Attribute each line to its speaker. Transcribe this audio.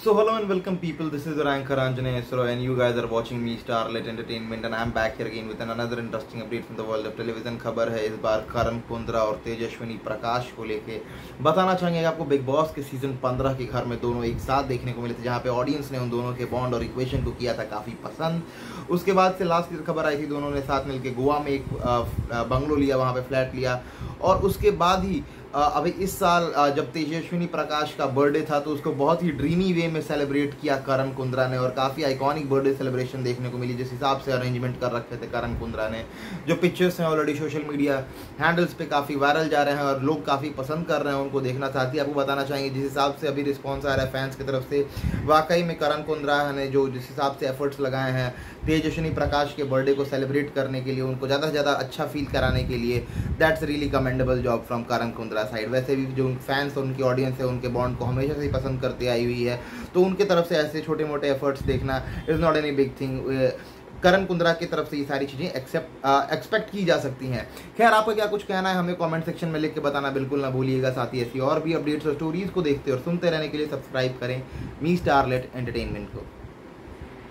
Speaker 1: So hello and welcome people, this is your anchor Anjane Esro and you guys are watching me Starlight Entertainment and I'm back here again with an another interesting update from the world of television खबर है इस बार करण कुंद्रा और तेजस्विनी प्रकाश को लेके बताना चाहेंगे आपको big boss के सीज़न 15 के घर में दोनों एक साथ देखने को मिले थे जहाँ पे ऑडियंस ने उन दोनों के बॉन्ड और इक्वेशन को किया था काफ़ी पसंद उसके बाद से लास्ट खबर आई थी दोनों ने साथ मिलकर गोवा में एक बंगलो लिया वहाँ पे फ्लैट लिया और उसके बाद ही अभी इस साल जब तेजस्विनी प्रकाश का बर्थडे था तो उसको बहुत ही ड्रीमी वे में सेलिब्रेट किया करण कुंद्रा ने और काफ़ी आइकॉनिक बर्थडे सेलिब्रेशन देखने को मिली, जिस हिसाब से अरेंजमेंट कर रखे थे करण कुंद्रा ने। जो पिक्चर्स हैं ऑलरेडी सोशल मीडिया हैंडल्स पे काफ़ी वायरल जा रहे हैं और लोग काफ़ी पसंद कर रहे हैं उनको देखना। चाहती है आपको बताना चाहेंगे, जिस हिसाब से अभी रिस्पॉन्स आ रहा है फैंस की तरफ़ से, वाकई में करण कुंद्रा ने जो जिस हिसाब से एफर्ट्स लगाए हैं, तेजस्विनी प्रकाश के बर्थडे को सेलिब्रेट करने के लिए, उनको ज़्यादा से ज़्यादा अच्छा फील कराने के लिए that's really commendable job from Karan Kundra. दूसरा साइड वैसे भी जो फैंस और उनकी ऑडियंस है, उनके बॉन्ड को हमेशा से ही पसंद करती आई हुई है। तो उनके तरफ़ से ऐसे छोटे मोटे एफर्ट्स देखना is not any big thing Karan Kundra की तरफ़ से ये सारी चीज़ें एक्सेप्ट एक्सपेक्ट की जा सकती हैं। खैर, आपका क्या कुछ कहना है? हमें कमेंट सेक्शन में लिख के बताना बिल्कुल ना भूलिएगा। साथ ही ऐसी और भी अपडेट्स और स्टोरीज को देखते और सुनते रहने के लिए सब्सक्राइब करें मी स्टारलेट एंटरटेनमेंट को।